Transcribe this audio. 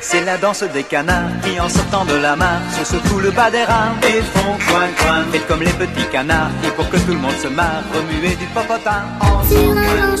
C'est la danse des canards qui en sortant de la mare se secouent le bas des rames et font coin coin. Faites comme les petits canards et pour que tout le monde se marre, remuer du popotin. Sur un